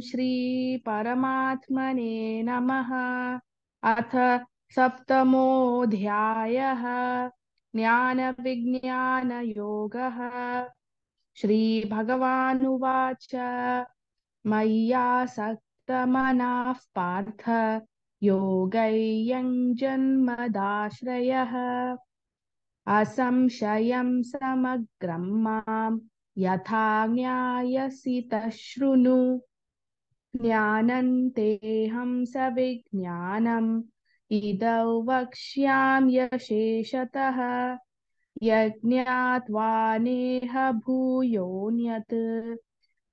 श्रीपरमात्मने नमः। अथ सप्तमोऽध्यायः। ज्ञानविज्ञानयोगः। श्रीभगवानुवाच। मय्यासक्तमनाः पार्थ। योगैयञ्जन्मदाश्रयः असंशयं समग्रं माम् यथा ज्ञायसि तशृणु। ज्ञानन्तेऽहं सविज्ञानम् इदौ वक्ष्याम्यशेषतः यज्ञात्वा नेह भूयोऽन्यत्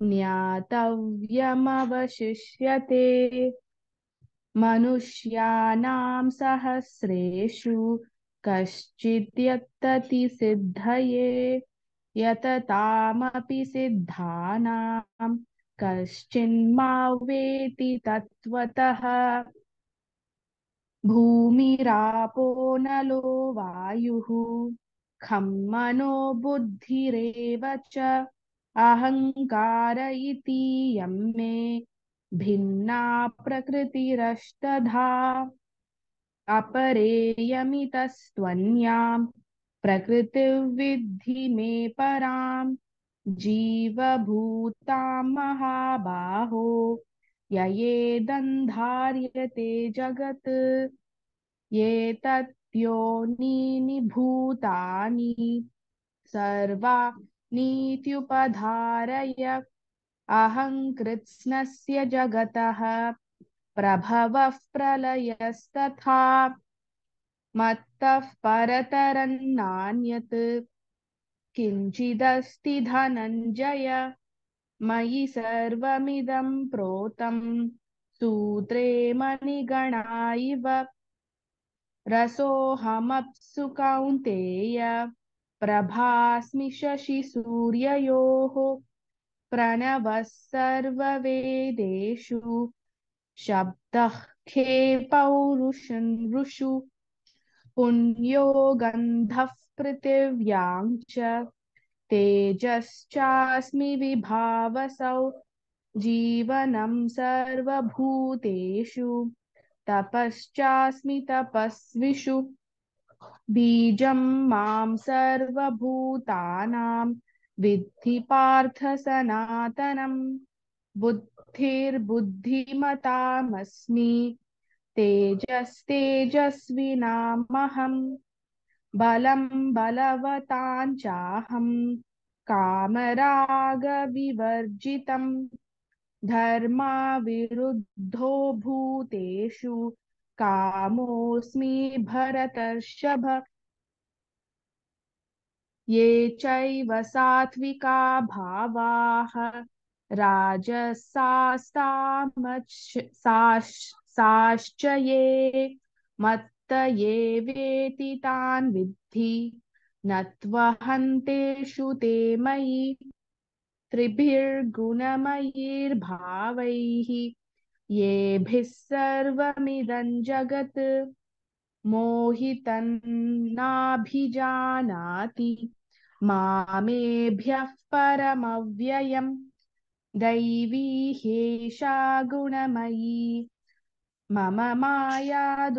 ज्ञातव्यमवशिष्यते। मनुष्याणां सहस्रेषु कश्चिद्यत्तति सिद्धये। यततामपि सिद्धानां कश्चिन्मावेति तत्त्वतः। भूमिरापो नलो वायुः, खं मनो बुद्धिरेव च, अहङ्कार इति यं मे, भिन्ना प्रकृतिरष्टधा। अपरेयमितस्त्वन्यां प्रकृतिविद्धि मे परां जीवभूतां महाबाहो ययेदन्धार्यते जगत् ये तत्योनीनि भूतानि, सर्वा नीत्युपधारय अहङ्कृत्स्नस्य जगतः, प्रभवः प्रलयस्तथा, मत्तः परतरन्नान्यत्। किञ्चिदस्ति धनञ्जय, मयि सर्वमिदं प्रोतं। सूत्रे मणिगणा इव रसोऽहमप्सु कौन्तेय, प्रभास्मि शशिसूर्ययोः प्रणवः सर्ववेदेषु, शब्दः खे पौरुषु पुण्यो गन्धः पृथिव्यां च तेजश्चास्मि विभावसौ जीवनं सर्वभूतेषु, तपश्चास्मि तपस्विषु। बीजं माँ सर्वभूतानां, विद्धि पार्थ सनातनम् बुद्धिर्बुद्धिमतामस्मि, तेजस्तेजस्विनामहम्। बलं बलवतां चाहं कामरागविवर्जितम् धर्माविरुद्धो भूतेषु कामोऽस्मि भरतर्षभ। ये चैव सात्विका भावाः राजसास्तामश्च ये मत्त ये वेति तान् विद्धि, न ते मयि, त्रिभिर्गुणमयैर्भावैः, येभिः सर्वमिदं जगत्, मोहितन्नाभिजानाति, मामेभ्यः परमव्ययम्, दैवी ह्येषा गुणमयी, मम माया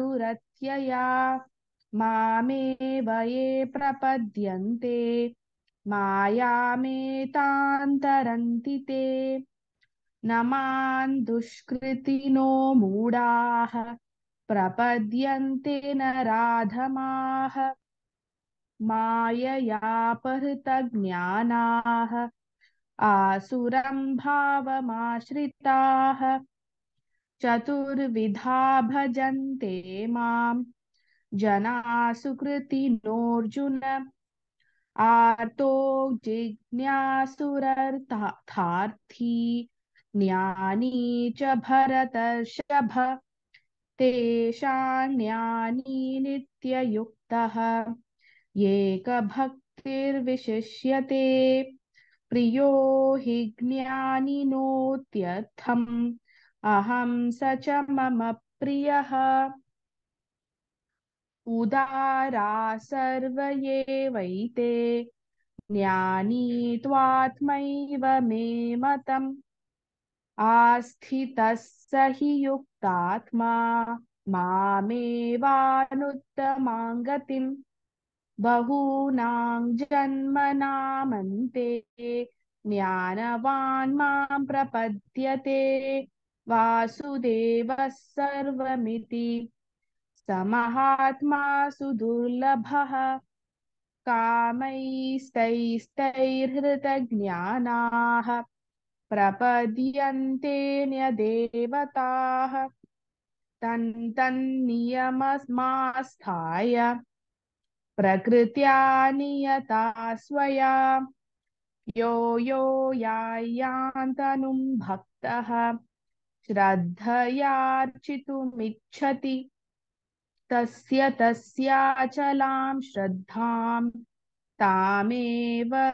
दुरत्यया मामेव ये प्रपद्यन्ते, मायामेतान्तरन्ति ते। न माँ दुष्कृतिनो मूढाः, प्रपद्यन्ते न राधमाः। माययापहृतज्ञानाः, आसुरं भावमाश्रिताः। चतुर्विधा भजन्ते माँ जनासुकृतिनोऽर्जुन आर्तो जिज्ञासुरर्थार्थी ज्ञानी च भरतर्षभ। तेषां ज्ञानी नित्ययुक्तः। एकभक्तिर्विशिष्यते। प्रियो हि ज्ञानिनोत्यर्थम्। अहं स च मम प्रियः। उदारा सर्व एवैते ज्ञानी त्वात्मैव मे मतम्। आस्थितः स हि युक्तात्मा मामेवानुत्तमां गतिम् बहूनां जन्मनामन्ते, ज्ञानवान् माँ प्रपद्यते। वासुदेवः सर्वमिति स महात्मा सुदुर्लभः कामैस्तैस्तैर्हृतज्ञानाः प्रपद्यन्तेऽन्यदेवताः तन्तन्नियममास्थाय प्रकृत्या नियता स्वया यो यो यायान्तनुं भक्तः श्रद्धयार्चितुमिच्छति। तस्य तस्याचलां श्रद्धां तामेव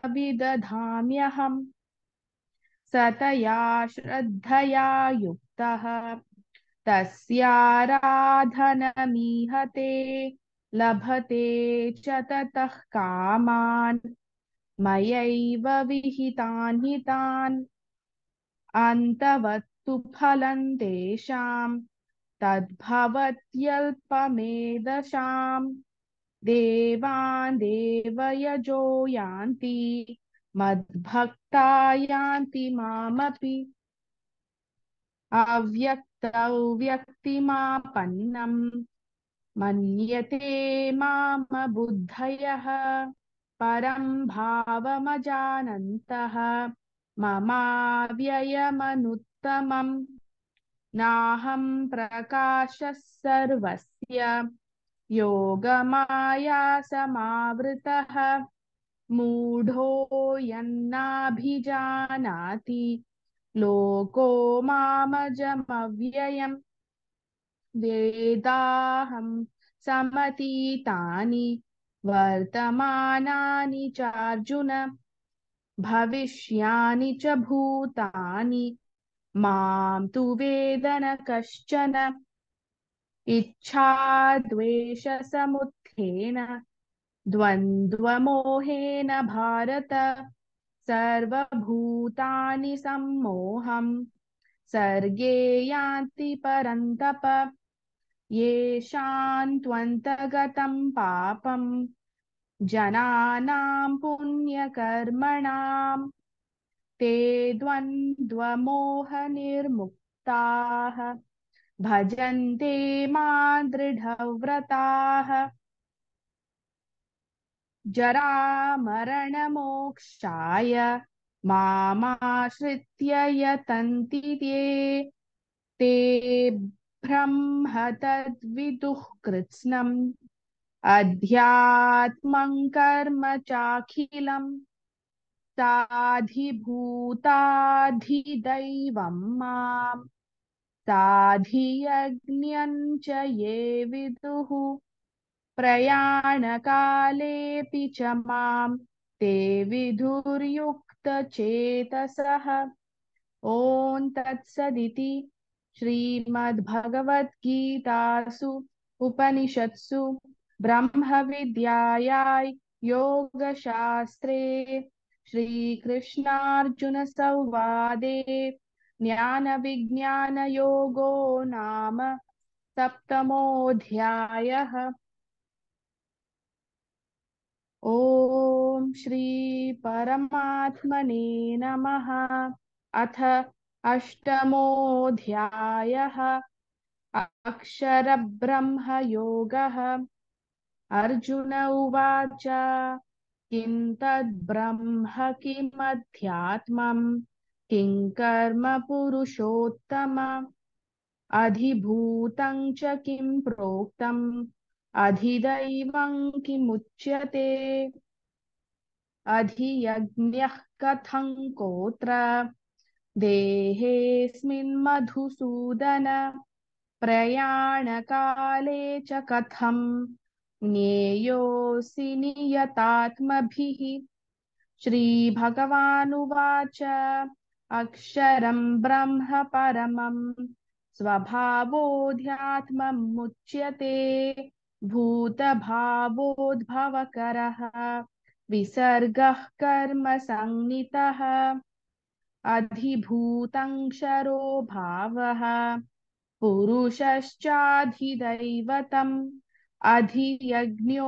सतया श्रद्धया युक्तः। तस्याराधनमीहते लभते च ततः कामान्। मयैव विहितान् हितान्। अन्तवत्तु फलं तेषाम् तद्भवत्यल्पमेधशाम् देवान् देवयजो यान्ति मद्भक्ता यान्ति मामपि। अव्यक्तौ व्यक्तिमापन्नम्, मन्यते मामबुद्धयः परं भावमजानन्तः। ममाव्ययमनुत्तमम् नाहं प्रकाशः सर्वस्य। योगमायासमावृतः। मूढो यन्नाभिजानाति। लोको मामजमव्ययम्। वेदाहं समतीतानि। वर्तमानानि चार्जुन। भविष्यानि च भूतानि, माँ तु वेद न कश्चन। इच्छाद्वेषसमुत्थेन, द्वन्द्वमोहेन भारत। सर्वभूतानि सम्मोहं, सर्गे यान्ति परन्तप। येषां त्वन्तगतं पापं जनानां पुण्यकर्मणां, ते द्वन्द्वमोहनिर्मुक्ताः, भजन्ते माँ दृढव्रताः। जरामरणमोक्षाय मामाश्रित्य यतन्ति ते ते ब्रह्म तद्विदुः कृत्स्नम् अध्यात्मं कर्म चाखिलम् साधिभूताधिदैवं माम्। साधियज्ञं च ये विदुः, प्रयाणकालेऽपि च माँ ते विधुर्युक्तचेतसः। ॐ तत्सदिति श्रीमद्भगवद्गीतासु, उपनिषत्सु। ब्रह्मविद्यायां योगशास्त्रे श्रीकृष्णार्जुनसंवादे ज्ञानविज्ञानयोगो नाम सप्तमोऽध्यायः। ॐ श्रीपरमात्मने नमः। अथ अष्टमोऽध्यायः। अक्षरब्रह्मयोगः। अर्जुन उवाच, किं तद्ब्रह्म किमध्यात्मम् किं कर्म पुरुषोत्तम, अधिभूतं च किं प्रोक्तम्, अधिदैवं किमुच्यते, अधियज्ञः कथं कोत्र, देहेऽस्मिन् मधुसूदन, प्रयाणकाले च कथं ज्ञेयोऽसि नियतात्मभिः। श्रीभगवानुवाच अक्षरं ब्रह्म परमं स्वभावोऽध्यात्ममुच्यते भूतभावोद्भवकरः विसर्गः कर्म संनितः अधिभूतङ्क्षरो भावः पुरुषश्चाधिदैवतम्। अधियज्ञोऽहमेवात्र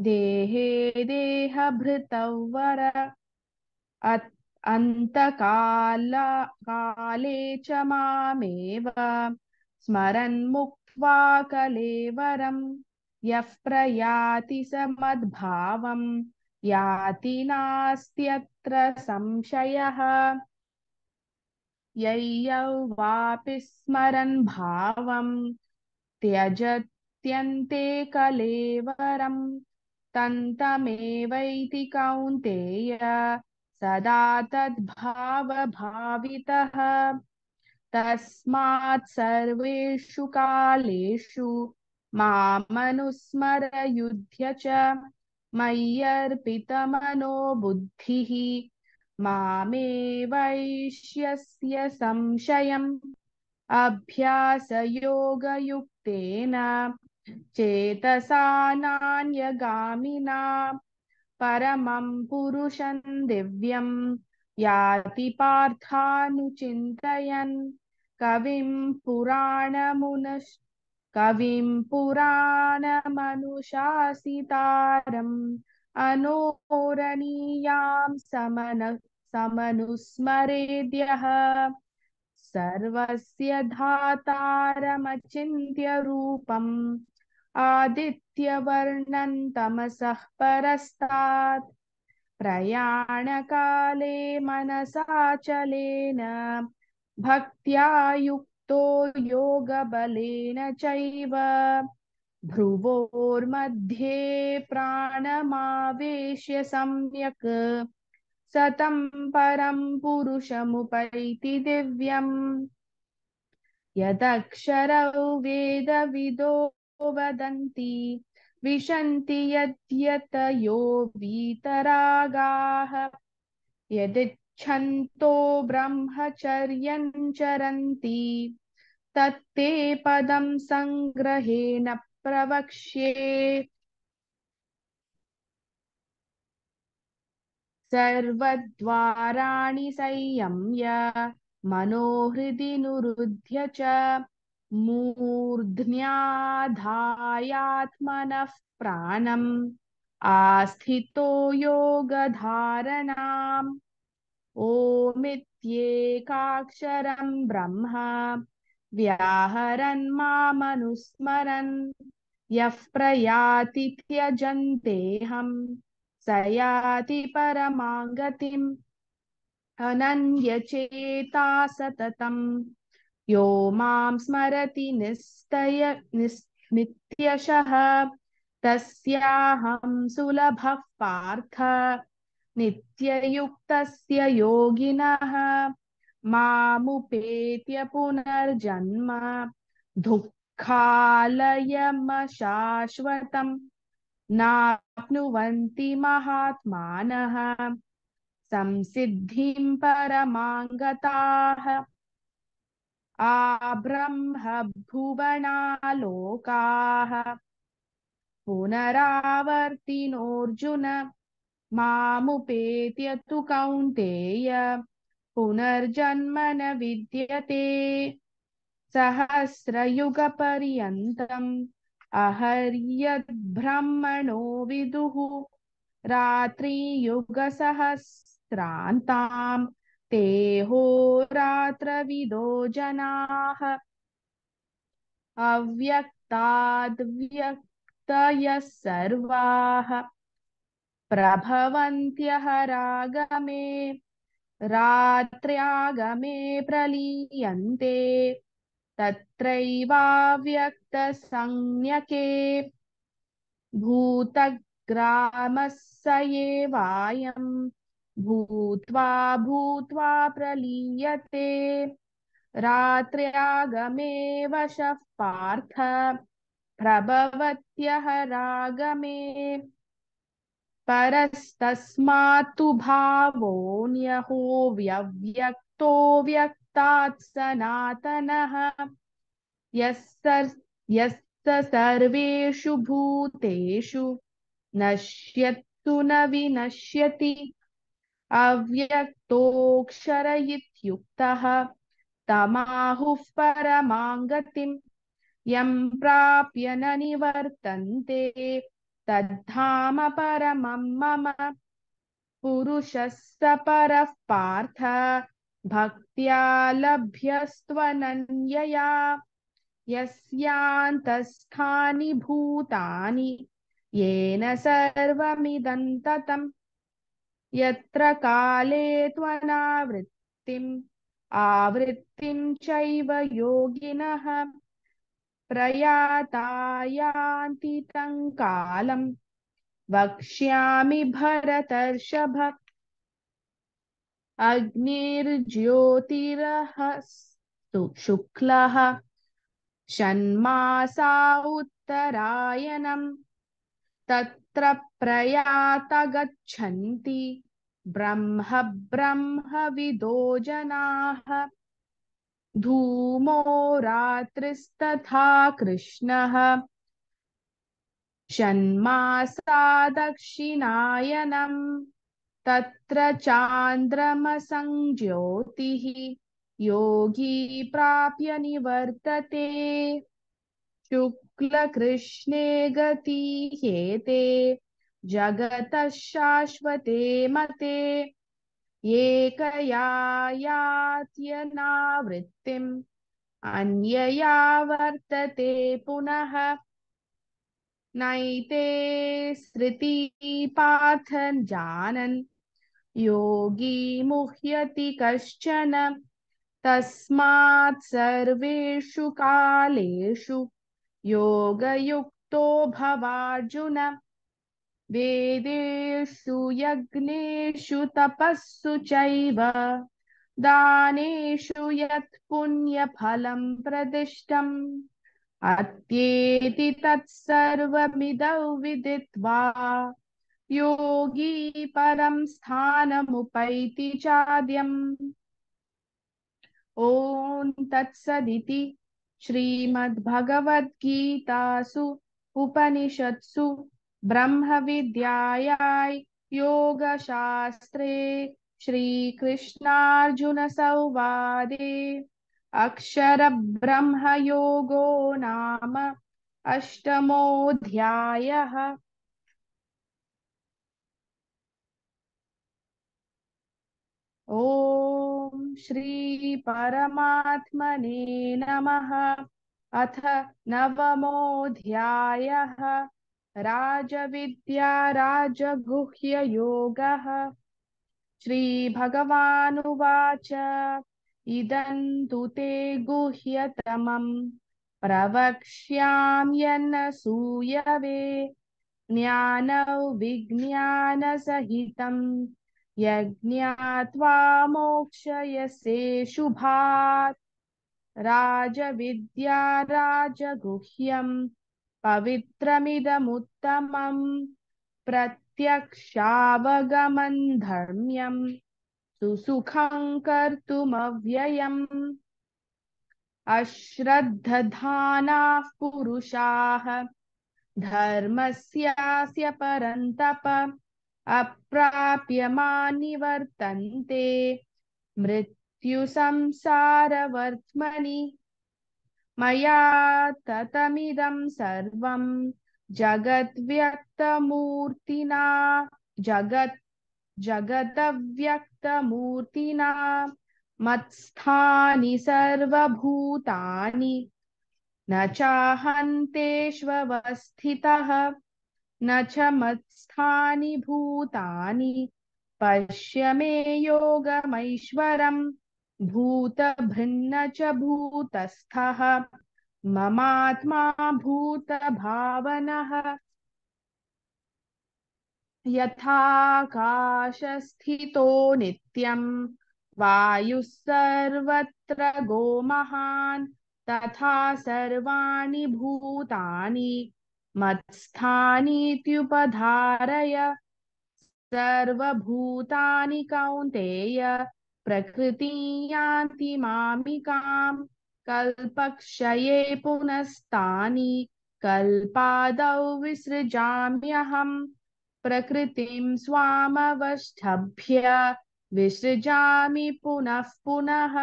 देहे देहभृतवर। अन्तकाल काले च मामेव स्मरन् मुक्त्वा कलेवरम् यः प्रयाति स मद्भावम्, याति नास्त्यत्र संशयः। यय्यौ वापि स्मरन् भावम् त्यजत्यन्ते कलेवरम् तन्तमेवैति कौन्तेय सदा तद्भावभावितः। तस्मात् सर्वेषु कालेषु मामनुस्मर युध्य च मय्यर्पितमनो बुद्धिः मामेवैष्यस्य संशयम्। अभ्यासयोगयुक्तेन चेतसा नान्यगामिना परमं पुरुषं दिव्यं याति पार्थानुचिन्तयन्। कविं पुराणमुनश् कविं पुराणमनुशासितारम् अनोरणीयां समन समनुस्मरेद्यः। सर्वस्य धातारमचिन्त्य रूपम् आदित्यवर्णं तमसः परस्तात् प्रयाणकाले मनसाचलेन भक्त्या युक्तो योगबलेन चैव भ्रुवोर्मध्ये प्राणमावेश्य सम्यक् सतं परं पुरुषमुपैति दिव्यम्। यदक्षरौ वेदविदो वदन्ति, विशन्ति यद्यतयो वीतरागाः। यदिच्छन्तो ब्रह्मचर्यं चरन्ति, तत्ते पदं सङ्ग्रहेण प्रवक्ष्ये। सर्वद्वाराणि संयम्य, मनोहृदि निरुध्य च, मूर्ध्न्याधायात्मनः प्राणम्, आस्थितो योगधारणाम्। ब्रह्म, व्याहरन् मामनुस्मरन्, यः प्रयाति त्यजन्तेऽहम् स याति परमां गतिम् अनन्यचेता सततम् यो माँ स्मरति निस्तय, निस्, नित्यशः। तस्याहं सुलभः पार्थ। नित्ययुक्तस्य योगिनः। मामुपेत्य पुनर्जन्म। दुःखालयमशाश्वतम्। नाप्नुवन्ति महात्मानः संसिद्धिं परमाङ्गताः। आब्रह्मभुवनालोकाः पुनरावर्तिनोऽर्जुन मामुपेत्य कौन्तेय पुनर्जन्म न विद्यते। सहस्रयुगपर्यन्तम् अहर्यद्ब्रह्मणो विदुः रात्रियुगसहस्रान्ताम् ते होरात्रविदो जनाः। अव्यक्ताद्व्यक्तयः सर्वाः प्रभवन्त्यहरागमे रात्र्यागमे प्रलीयन्ते। तत्रैवाव्यक्तसंज्ञके भूतग्रामः स एवायम् भूत्वा भूत्वा प्रलीयते। रात्र्यागमे वशः पार्थ प्रभवत्यः रागमे परस्तस्मात्तु भावोऽन्यहो व्यव्यक्तो सनातनः। सर्वेषु भूतेषु नश्यत्तु न विनश्यति। अव्यक्तोऽक्षर इत्युक्तः तमाहुः परमां गतिम् यं प्राप्य न निवर्तन्ते तद्धाम परमं मम। पुरुषः स परः पार्थ। भक्त्या लभ्यस्त्वनन्यया यस्यान्तस्थानि भूतानि, येन सर्वमिदं ततम्। यत्र काले त्वनावृत्तिम् आवृत्तिं चैव योगिनः। प्रयाता यान्ति तं कालम्, वक्ष्यामि भरतर्षभ। अग्निर्ज्योतिरः शुक्लः षण्मासा उत्तरायणम् तत्र प्रयात गच्छन्ति ब्रह्म ब्रह्मविदो जनाः। धूमो रात्रिस्तथा कृष्णः। षण्मासा दक्षिणायनम् तत्र चान्द्रमसञ्ज्योतिः योगी प्राप्य निवर्तते। गति हेते जगतः शाश्वते मते। एकया यात्यनावृत्तिम्, अन्यया वर्तते पुनः। नैते सृति पाथ जानन्। योगी मुह्यति कश्चन। तस्मात् सर्वेषु कालेषु योगयुक्तो भवार्जुन। वेदेषु यज्ञेषु तपस्सु चैव। दानेषु यत् पुण्यफलं प्रदिष्टम् अत्येति तत्सर्वमिदौ विदित्वा योगी परं स्थानमुपैति चाद्यम्। ॐ तत्सदिति श्रीमद्भगवद्गीतासु उपनिषत्सु ब्रह्मविद्यायाय योगशास्त्रे श्रीकृष्णार्जुनसंवादे अक्षरब्रह्मयोगो नाम अष्टमोऽध्यायः। ॐ श्रीपरमात्मने नमः। अथ नवमोऽध्यायः। राजविद्या राजगुह्ययोगः। श्रीभगवानुवाच। इदं तु ते गुह्यतमम् प्रवक्ष्याम्यन्नसूयवे ज्ञानौ विज्ञानसहितम्। यज्ञात्वा मोक्षयसे शुभात्। राजविद्या राजगुह्यम् पवित्रमिदमुत्तमम्। प्रत्यक्षावगमन् धर्म्यम् सुसुखं कर्तुमव्ययम्। अश्रद्धधानाः पुरुषाः धर्मस्यास्य परन्तप। अप्राप्यमानिवर्तन्ते। मृत्युसंसारवर्त्मनि। मया ततमिदं सर्वं जगद्व्यक्तमूर्तिना जगत् जगदव्यक्तमूर्तिना। मत्स्थानि सर्वभूतानि। न चाहन्तेष्वस्थितः न च मत्स्थानि भूतानि, पश्य मे योगमैश्वरम् भूतभिन्न च भूतस्थः ममात्मा भूतभावनः। यथाकाशस्थितो नित्यं वायुः सर्वत्र गोमहान्, तथा सर्वाणि भूतानि। मत्स्थानीत्युपधारय सर्वभूतानि कौन्तेय प्रकृति यान्ति मामिकाम् कल्पक्षये पुनस्तानि कल्पादौ विसृजाम्यहम् प्रकृतिं स्वामवस्थभ्य विसृजामि पुनः पुनः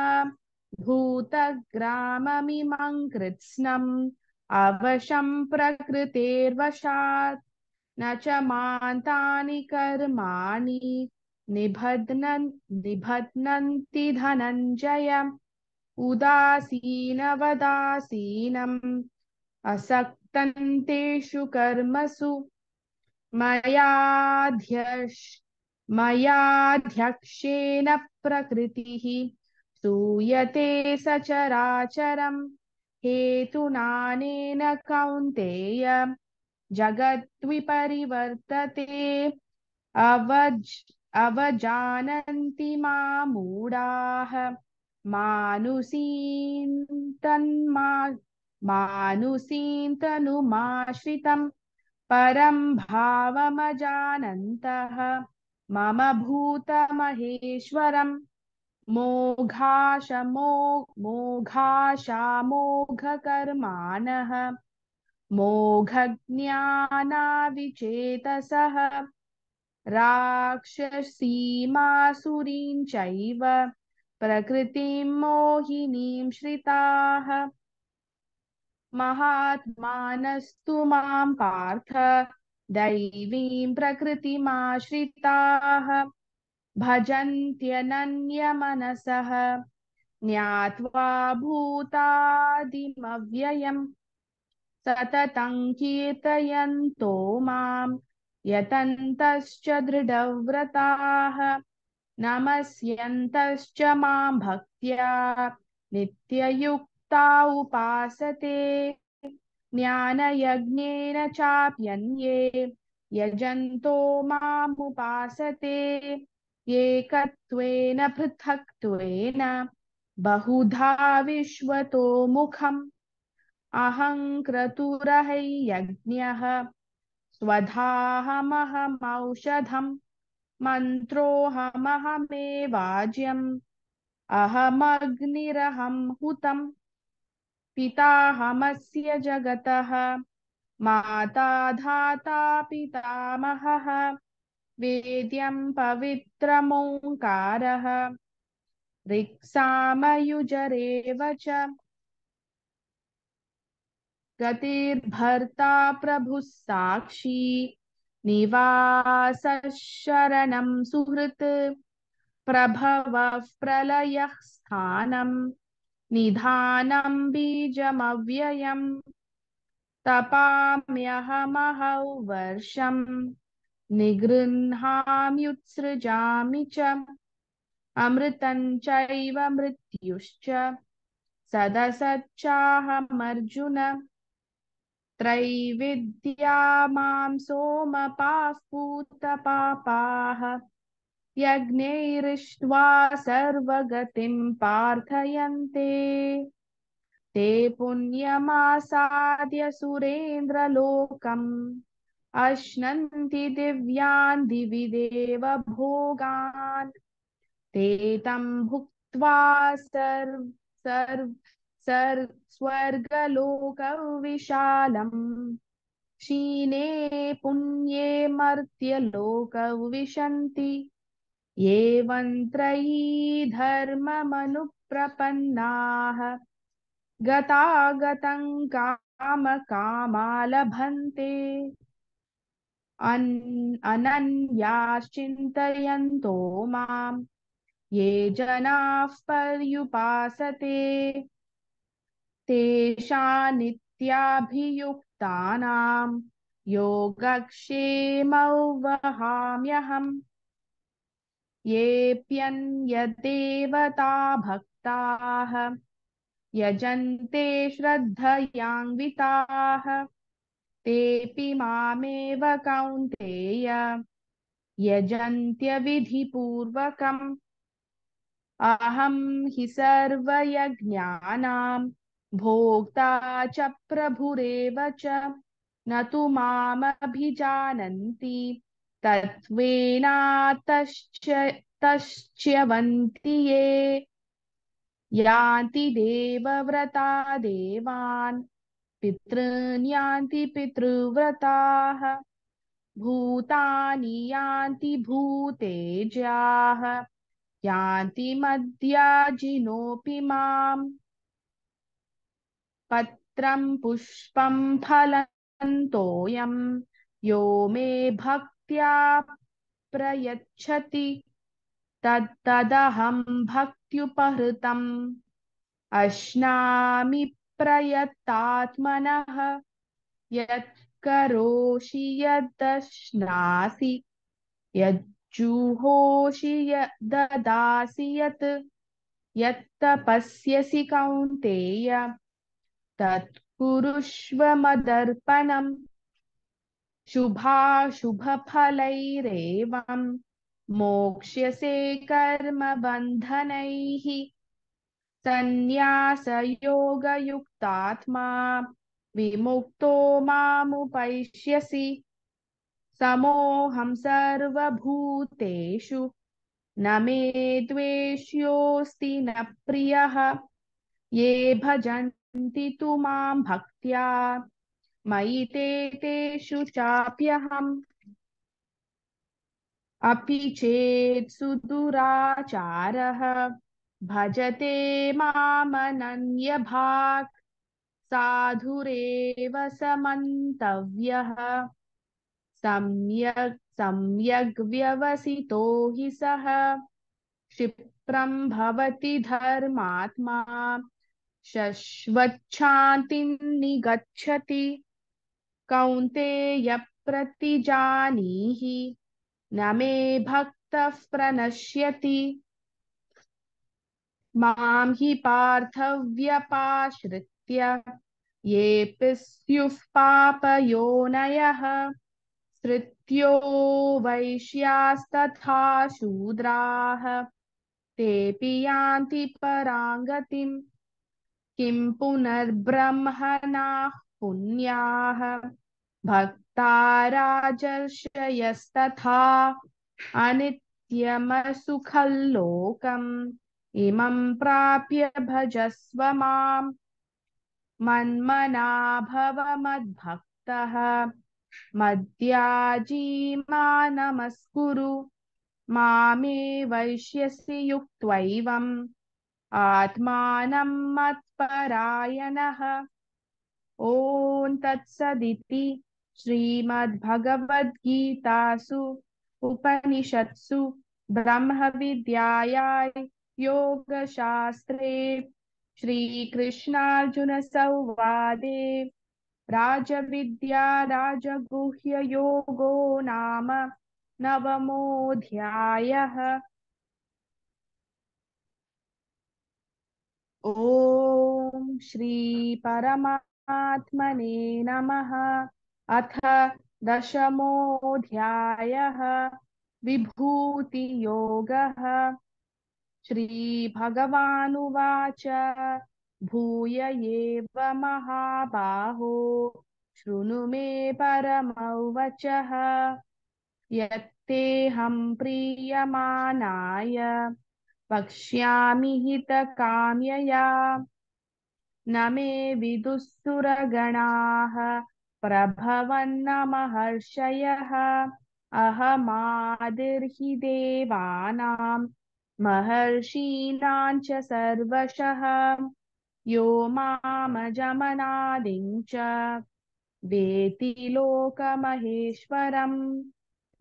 भूतग्राममिमं कृत्स्नम् अवशं प्रकृतेर्वशात्, न च मान्तानि कर्माणि निबध्नन् निबध्नन्ति धनञ्जय उदासीनवदासीनम् असक्तन्तेषु कर्मसु। मयाध्यक्ष मयाध्यक्षेण प्रकृतिः सूयते सचराचरम्। हेतुनानेन कौन्तेय जगद्विपरिवर्तते। अवज अवजानन्ति मामूढाः मानुषीं तन्मा मानुषीं तनुमाश्रितम् परं भावमजानन्तः। मम भूतमहेश्वरम्। मोघाशमो मोघाशामोघकर्माणः मोघज्ञानाविचेतसः राक्षसीमासुरीं चैव प्रकृतिं मोहिनीं श्रिताः। महात्मानस्तु माँ पार्थ दैवीं प्रकृतिमाश्रिताः। भजन्त्यनन्यमनसः ज्ञात्वा भूतादिमव्ययम् सततं कीर्तयन्तो माम् यतन्तश्च दृढव्रताः नमस्यन्तश्च माँ भक्त्या नित्ययुक्ता उपासते ज्ञानयज्ञेन चाप्यन्ये यजन्तो मामुपासते एकत्वेन पृथक्त्वेन बहुधा विश्वतो मुखम्। अहं क्रतुरहैयज्ञः स्वधाहमहमौषधम्, मन्त्रोऽहमहमेवाज्यम्, अहमग्निरहं हुतम्। पिताहमस्य जगतः, माता धाता पितामहः। वेद्यं पवित्रमोङ्कारः ऋक्सामयुजरेव च। गतिर्भर्ता प्रभुः साक्षी निवासः शरणं सुहृत्, प्रभवः प्रलयः स्थानम् निधानं बीजमव्ययम्, तपाम्यहमहौ वर्षम्। निगृह्णाम्युत्सृजामि च। अमृतं मृत्युश्च। सदसच्चाहमर्जुन। त्रैविद्या माँ सोमपाः पूतपापाः यज्ञैरिष्ट्वा सर्वगतिं प्रार्थयन्ते ते पुण्यमासाद्य सुरेन्द्रलोकम्। अश्नन्ति दिव्यान् दिवि देव भोगान्। ते तं भुक्त्वा सर्व सर्व सर्व स्वर्गलोकविशालम्। क्षीणे पुण्ये मर्त्यलोकौ विशन्ति एवं त्रयी धर्ममनुप्रपन्नाः। गतागतं कामकामा लभन्ते अन् अनन्याश्चिन्तयन्तो माम्। ये जनाः पर्युपासते तेषा नित्याभियुक्तानां योगक्षेमौ वहाम्यहम् येऽप्यन्यदेवता भक्ताः। यजन्ते श्रद्धयान्विताः। तेऽपि मामेव कौन्तेय यजन्त्यविधिपूर्वकम्। अहं हि सर्वयज्ञानां भोक्ता च प्रभुरेव च। न तु मामभिजानन्ति, तत्त्वेनातश्च तश्च्यवन्ति ये। यान्ति देवव्रता देवान्। पितॄन् यान्ति पितृव्रताः, भूतानि यान्ति भूतेज्याः यान्ति मद्याजिनोऽपि माम्। पत्रं पुष्पं फलन्तोऽयं, यो मे भक्त्या प्रयच्छति, तत्तदहं भक्त्युपहृतम्। अश्नामि प्रयत्तात्मनः यत्करोषि यदश्नासि यज्जुहोषि यददासि यत् यत्तपस्यसि कौन्तेय तत्कुरुष्व मदर्पणम् शुभाशुभफलैरेवम् मोक्ष्यसे कर्मबन्धनैः। सन्न्यासयोगयुक्तात्मा विमुक्तो मामुपैष्यसि। समोऽहं सर्वभूतेषु, न मे द्वेष्योऽस्ति न प्रियः। ये भजन्ति तु माँ भक्त्या, मयि ते तेषु चाप्यहम्। अपि चेत् सुदुराचारः। भजते मामनन्यभाक्, साधुरेव समन्तव्यः। सम्यक् व्यवसितो हि सः। क्षिप्रं भवति धर्मात्मा, शश्वच्छान्तिं निगच्छति। कौन्तेय प्रतिजानीहि न मे भक्तः प्रणश्यति। माँ हि पार्थव्यपाश्रित्य येऽपि स्युः पापयोनयः। श्रुत्यो वैश्यास्तथा शूद्राः। तेऽपि यान्ति पराङ्गतिम् किं पुनर्ब्रह्मणाः पुण्याः। भक्ता राजर्षयस्तथा अनित्यमसुखल्लोकम्। इमं प्राप्य भजस्व माम्। मन्मना भव मद्भक्तः। मद्याजीमा नमस्कुरु मामे वैश्यसि युक्त्वैवम्। आत्मानं मत्परायणः। ॐ तत्सदिति श्रीमद्भगवद्गीतासु। उपनिषत्सु ब्रह्मविद्यायां योगशास्त्रे श्रीकृष्णार्जुनसंवादे राजविद्या राजगुह्ययोगो नाम नवमोऽध्यायः। ॐ श्रीपरमात्मने नमः। अथ दशमोऽध्यायः। विभूतियोगः। श्रीभगवानुवाच, भूय महाबाहो, शृणु मे परमौवचः। यत्तेऽहं प्रीयमाणाय वक्ष्यामि हितकाम्यया। न मे विदुःसुरगणाः प्रभवन्न महर्षयः अहमादिर्हि देवानां महर्षीणां च सर्वशः। यो मामजमनादिं च। वेति लोकमहेश्वरम्।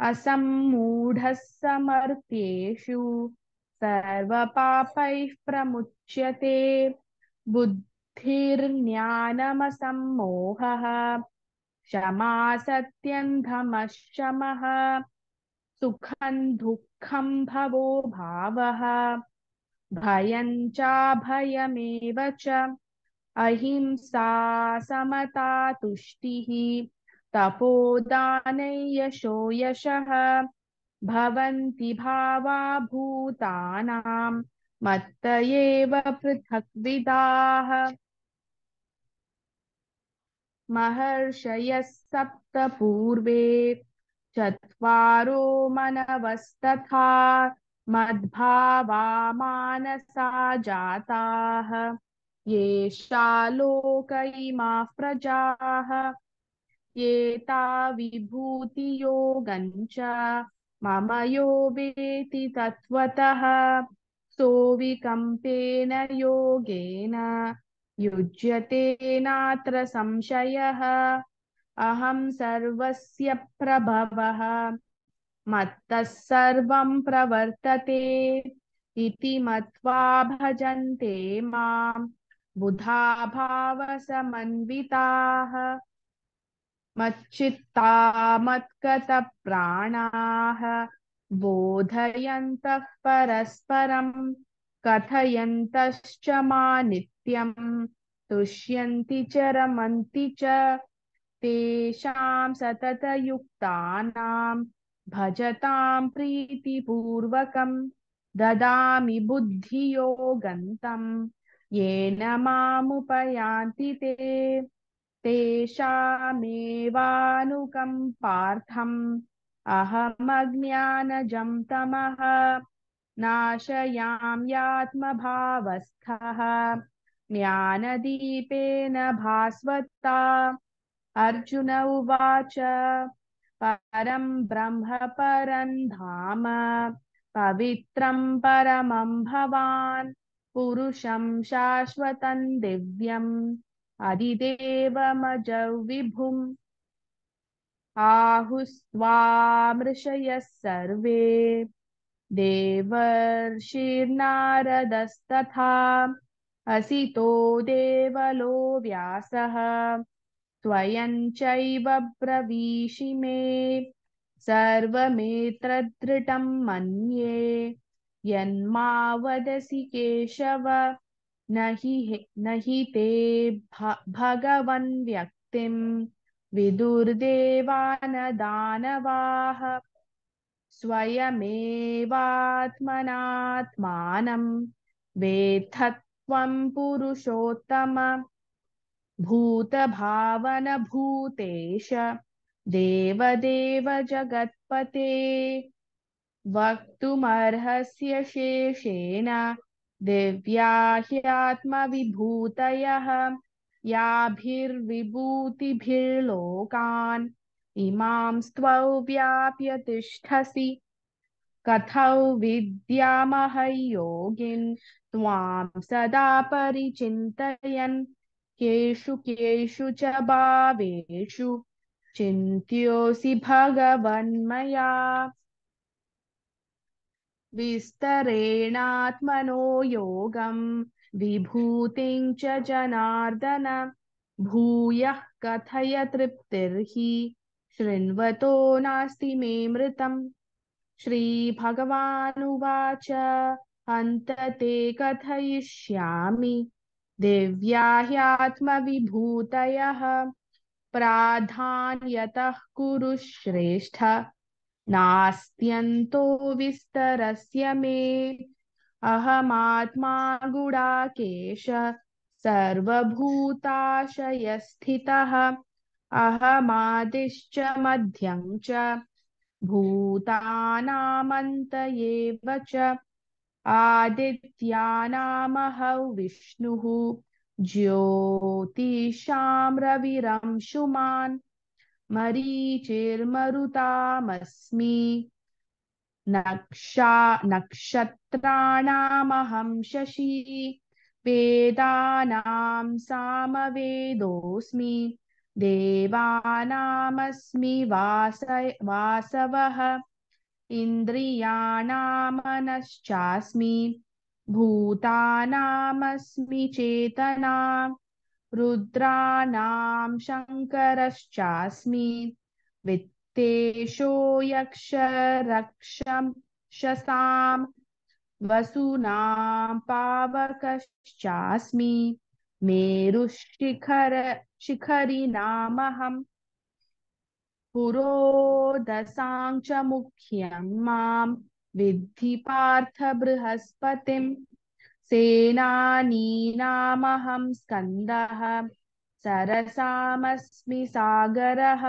असम्मूढः समर्थ्येषु सर्वपापैः प्रमुच्यते। बुद्धिर्ज्ञानमसम्मोहः। क्षमा सत्यन्धमः सुखं दुःखं भवो भावः। भयं चाभयमेव च। अहिंसा समता तुष्टिः। तपोदानयशो यशः। भवन्ति भावा भूतानां। मत्त एव पृथक्विदाः महर्षयः सप्त पूर्वे चत्वारो मनवस्तथा मद्भावा मानसा जाताः। येषा लोक इमाः प्रजाः। येता विभूतियोगं च मम यो वेति तत्त्वतः। सोऽविकम्पेन योगेन युज्यते संशयः। अहं सर्वस्य प्रभवः। मत्तः प्रवर्तते इति मत्वा भजन्ते माँ। बुधा भावसमन्विताः मच्चित्ता मत्कतप्राणाः बोधयन्तः परस्परं। कथयन्तश्च मा नित्यं। तुष्यन्ति च रमन्ति च। तेषां सततयुक्तानां भजतां प्रीतिपूर्वकं ददामि बुद्धियोगन्तं। येन मामुपयान्ति ते तेषामेवानुकम्पार्थम् अहमज्ञानजं तमः नाशयाम्यात्मभावस्थः ज्ञानदीपेन भास्वता अर्जुन उवाच, परं ब्रह्म परं धाम, पवित्रं परमं भवान्, पुरुषं शाश्वतं दिव्यम् अधिदेवमजौ विभुम् आहुस्त्वामृषयः सर्वे, देवर्षिर्नारदस्तथा, असितो देवलो व्यासः। त्वयं चैव ब्रवीषि मे। सर्वमेतद्धृतं मन्ये। यन्मा केशव। न ते भगवन् व्यक्तिं। विदुर्देवानदानवाः। स्वयमेवात्मनात्मानं। वेत्थत्वं पुरुषोत्तम। भूतभावनभूतेश, देवदेव जगत्पते। वक्तुमर्हस्य शेषेण, दिव्या ह्यात्मविभूतयः याभिर्विभूतिभिर्लोकान्, इमां स्त्वौ व्याप्य तिष्ठसि। कथौ विद्यामहयोगिन्, त्वां सदा परिचिन्तयन्। केषु केषु च भावेषु चिन्त्योऽसि भगवन्मया। विस्तरेणात्मनो योगं विभूतिं च जनार्दन। भूयः कथय तृप्तिर्हि, शृण्वतो नास्ति मे मृतम्। श्रीभगवानुवाच हन्तते कथयिष्यामि। दिव्या ह्यात्मविभूतयः प्राधान्यतः कुरु श्रेष्ठ। नास्त्यन्तो विस्तरस्य मे। अहमात्मा गुडाकेश, सर्वभूताशयस्थितः। अहमादिश्च मध्यं च। भूतानामन्त एव च। आदित्यानामहौ विष्णुः ज्योतिषां रविरंशुमान् मरीचिर्मरुतामस्मि नक्षा नक्षत्राणामहं शशी वेदानां सामवेदोऽस्मि देवानामस्मि वास वासवः इन्द्रियाणामनश्चास्मि भूतानामस्मि चेतना रुद्राणां शङ्करश्चास्मि वित्तेषो यक्षरक्षं शसां वसूनां पावकश्चास्मि मेरुशिखर शिखरिणामहम् पुरोदसां च मुख्यं माँ विद्धि पार्थ बृहस्पतिम् सेनानीनामहं स्कन्दः, सरसामस्मि सागरः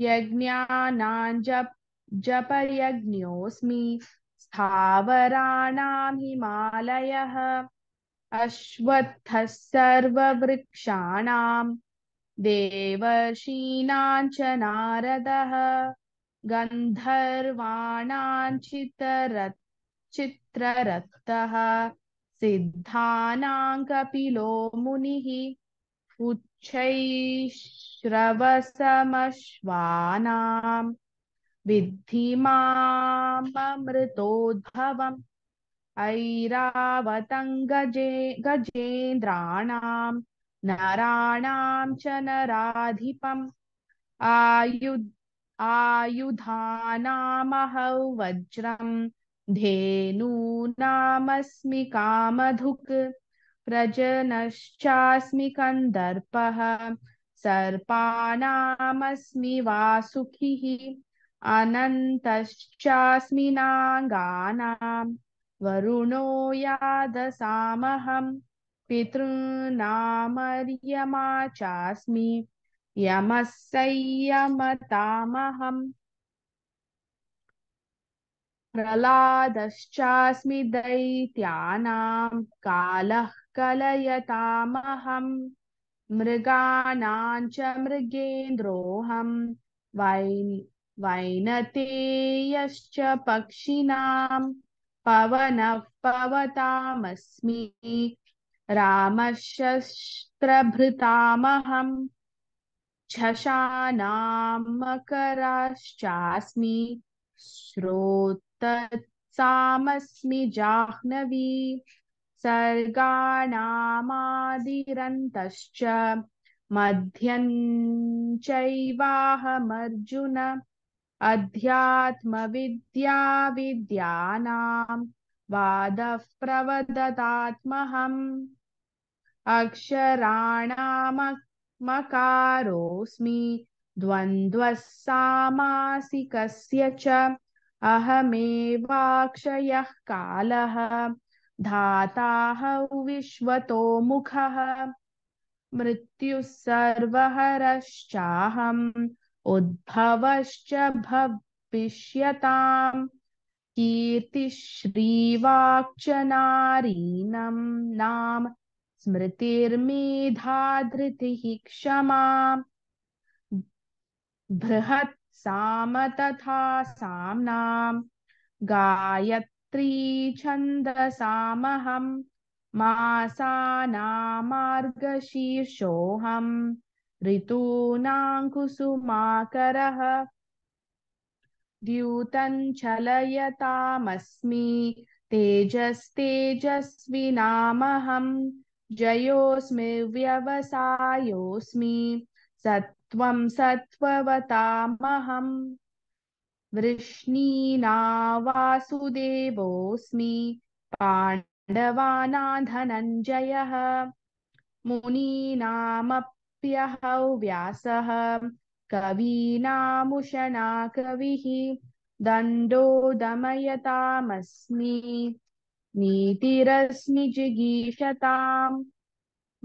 यज्ञानां जप जपयज्ञोऽस्मि, स्थावराणां हिमालयः। अश्वत्थः सर्ववृक्षाणां देवर्षीणां च नारदः गन्धर्वाणां चित्ररक्तः सिद्धानां कपिलो मुनिः विद्धि माममृतोद्भवम् ऐरावतं गजे गजेन्द्राणां नराणां च नराधिपम्। आयुध आयुधानामहौ वज्रं धेनूनामस्मि कामधुक्, प्रजनश्चास्मि कन्दर्पः, सर्पाणामस्मि वासुकिः, अनन्तश्चास्मि नागानां वरुणो यादसामहं पितॄणामर्यमा चास्मि यमः संयमतामहम् प्रह्लादश्चास्मि दैत्यानां कालः कलयतामहम् मृगाणां च मृगेन्द्रोऽहं वै वैनतेयश्च पक्षिणां पवनः पवतामस्मि रामशस्त्रभृतामहम् झषानामकराश्चास्मि श्रोतत्सामस्मि जाह्नवी सर्गाणामादिरन्तश्च मध्यं चैवाहमर्जुन अध्यात्मविद्या विद्यानां वादः प्रवदतात्महम् अक्षराणामकारोऽस्मि द्वन्द्वः सामासिकस्य च अहमेवाक्षयः कालः धाताहौ विश्वतो मुखः मृत्युः सर्वहरश्चाहम् उद्भवश्च भविष्यताम् कीर्तिश्रीवाक्च नारीणं नाम स्मृतिर्मेधा धृतिः क्षमा। बृहत् साम तथा साम्नां गायत्री छन्दसामहं मासानामार्गशीर्षोऽहं ऋतूनां कुसुमाकरः द्यूतं चलयतामस्मि तेजस्तेजस्विनामहम् जयोऽस्मि व्यवसायोऽस्मि सत्त्वं सत्त्ववतामहम् वृष्णीना वासुदेवोऽस्मि पाण्डवानां धनञ्जयः मुनीनामप्यहौ व्यासः कवीनामुशना कविः दण्डो दमयतामस्मि नीतिरस्मि जिगीषताम्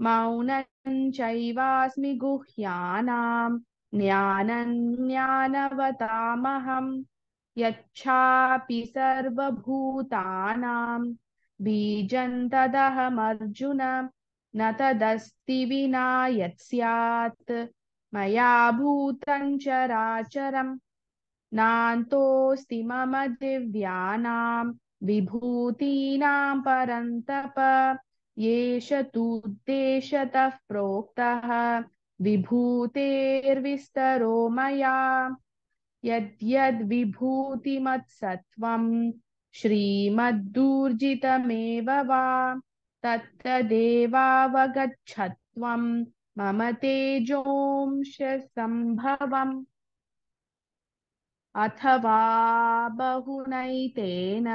मौनं चैवास्मि गुह्यानां ज्ञानं ज्ञानवतामहं यच्छापि न तदस्ति विना यत् स्यात् मया भूतं चराचरम् नान्तोऽस्ति मम दिव्यानां विभूतीनां परन्तप। येष तुद्देशतः प्रोक्तः, विभूतेर्विस्तरो मया। यद्यद्विभूतिमत्सत्त्वं, श्रीमद्दूर्जितमेव वा। तत्तदेवावगच्छत्वं मम तेजोंश सम्भवम् अथवा बहुनैतेन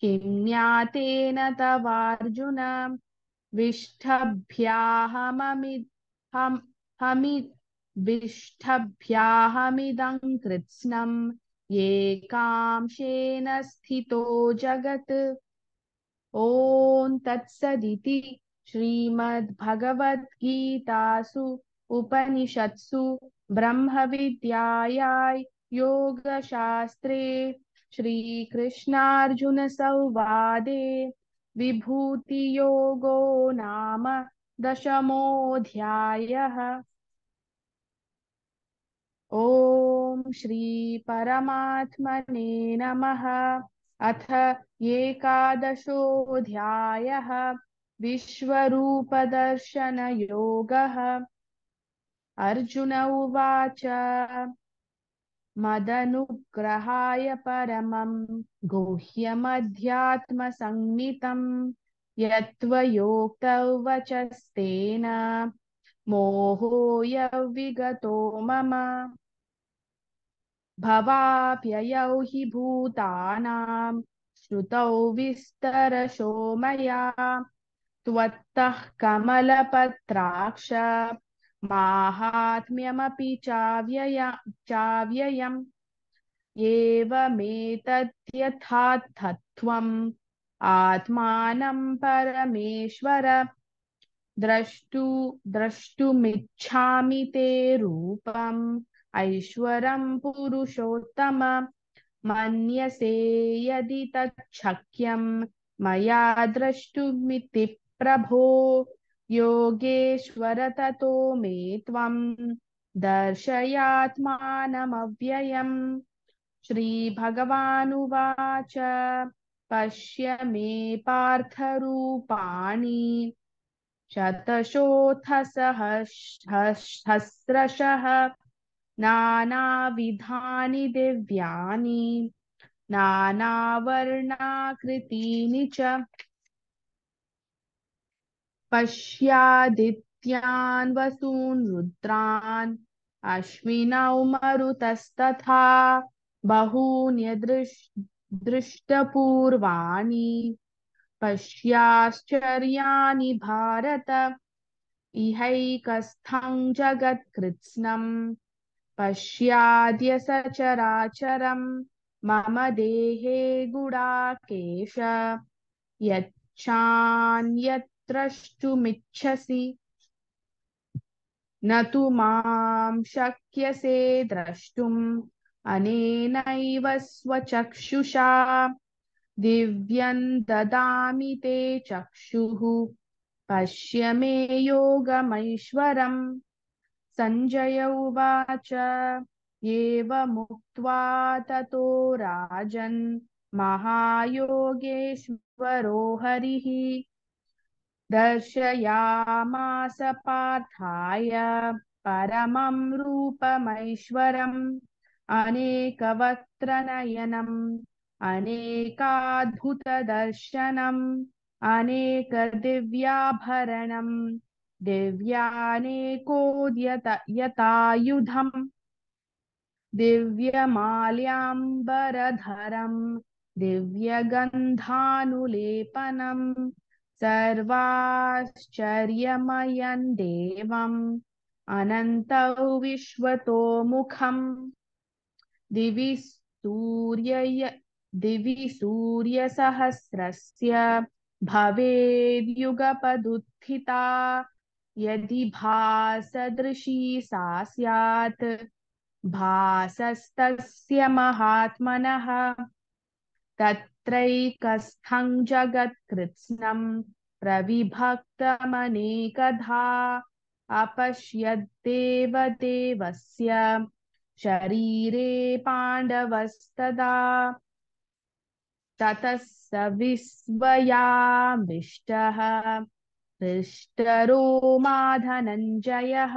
किं ज्ञातेन तवार्जुन विष्ठभ्याहमिदं कृत्स्नम् एकांशेन स्थितो जगत्। ॐ तत्सदिति श्रीमद्भगवद्गीतासु उपनिषत्सु ब्रह्मविद्यायां योगशास्त्रे श्रीकृष्णार्जुनसंवादे विभूतियोगो नाम दशमोऽध्यायः। ॐ श्रीपरमात्मने नमः। अथ एकादशोऽध्यायः विश्वरूपदर्शनयोगः। अर्जुन उवाच मदनुग्रहाय परमं गुह्यमध्यात्मसंज्ञितं यत्त्वयोक्तवचस्तेन मोहोऽयविगतो मम। भवाप्ययौ हि भूतानां श्रुतौ विस्तरशो मया। त्वत्तः कमलपत्राक्ष, माहात्म्यमपि चाव्यय, चाव्ययम्। आत्मानं परमेश्वर। द्रष्टु, द्रष्टुमिच्छामि ते रूपम्। ऐश्वरं पुरुषोत्तम, मन्यसे यदि तच्छक्यं, मया द्रष्टुमिति प्रभो, योगेश्वर ततो मे त्वं, दर्शयात्मानमव्ययम्। श्रीभगवानुवाच, पश्य मे पार्थरूपाणि। शतशोऽथ सहस्रशः नानाविधानि दिव्यानि, नानावर्णाकृतीनि च। पश्यादित्यान् वसून् रुद्रान्, अश्विनौ मरुतस्तथा बहून्यदृश दृष्टपूर्वाणि। पश्याश्चर्याणि भारत, इहैकस्थं जगत्कृत्स्नम्। पश्याद्य सचराचरं मम देहे गुडाकेश। यच्छान्यद्रष्टुमिच्छसि न तु माँ शक्यसे द्रष्टुम्। अनेनैव स्वचक्षुषा। दिव्यं ददामि ते चक्षुः। पश्य मे योगमैश्वरम्। सञ्जय उवाच। एवमुक्त्वा ततो राजन् महायोगेश्वरो हरिः। दर्शयामास पार्थाय परमं रूपमैश्वरम्। अनेकवक्त्रनयनम् अनेकाद्भुतदर्शनम् अनेकदिव्याभरणम्। दिव्यानेकोद्यत यतायुधम् दिव्यमाल्याम्बरधरम् दिव्यगन्धानुलेपनम् सर्वाश्चर्यमयम् देवम् अनन्तौ विश्वतोमुखम्। दिवि सूर्य दिवि सूर्यसहस्रस्य भवेद्युगपदुत्थिता। यदि भासदृशी सा स्यात्, भासस्तस्य महात्मनः, तत्रैकस्थं जगत्कृत्स्नं प्रविभक्तमनेकधा अपश्यद्देव देवस्य शरीरे पाण्डवस्तदा, ततः स विस्मयामिष्टः हृष्टरो माधनञ्जयः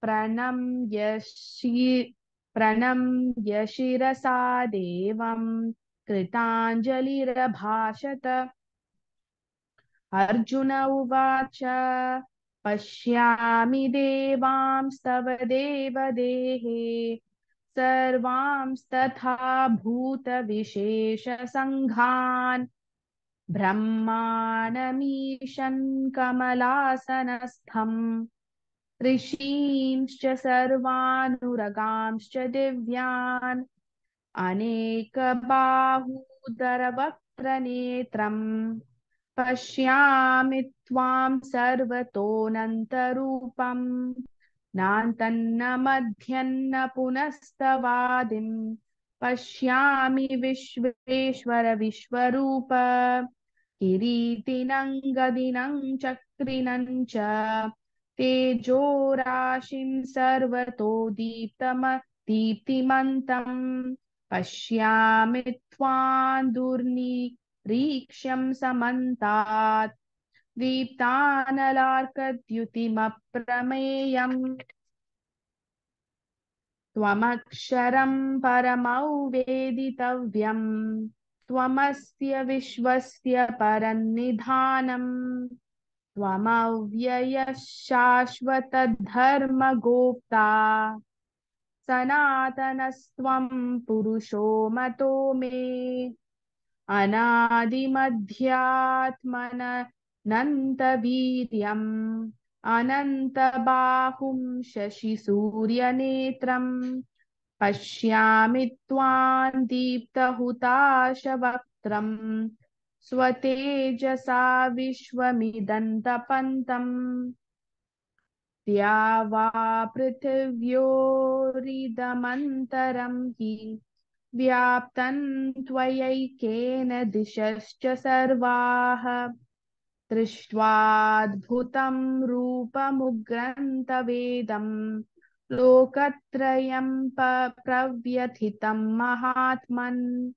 प्रणम्य प्रणम्य शिरसा देवम् कृताञ्जलिरभाषत। अर्जुन उवाच पश्यामि देवांस्तव देवदेहे सर्वांस्तथा भूतविशेषसङ्घान्। ब्रह्माणमीशन् कमलासनस्थम् ऋषींश्च सर्वानुरगांश्च दिव्यान् अनेकबाहूदरवक्त्रनेत्रम् पश्यामि त्वां सर्वतोऽनन्तरूपम् नान्तन्न मध्यन्न पुनस्तवादिम् पश्यामि विश्वेश्वर विश्वरूप किरीटिनं गदिनं चक्रिणं च, तेजोराशिं सर्वतो दीप्तम दीप्तिमन्तम् पश्यामि त्वां दुर्निरीक्ष्यं समन्तात्, दीप्तानलार्कद्युतिमप्रमेयम्। त्वमक्षरं परमौवेदितव्यम् त्वमस्य विश्वस्य परन्निधानम् त्वमव्ययः शाश्वतधर्मगोप्ता सनातनस्त्वं पुरुषो मतो मे अनादिमध्यात्मनन्तवीर्यम् अनन्तबाहुं शशिसूर्यनेत्रम् पश्यामि त्वां दीप्तहुताशवक्त्रम् स्वतेजसा विश्वमिदन्तपन्तम् द्या वा पृथिव्योरिदमन्तरं हि व्याप्तं त्वयैकेन दिशश्च सर्वाः दृष्ट्वाद्भुतं रूपमुग्रन्तवेदम् लोकत्रयं प्रव्यथितं महात्मन्।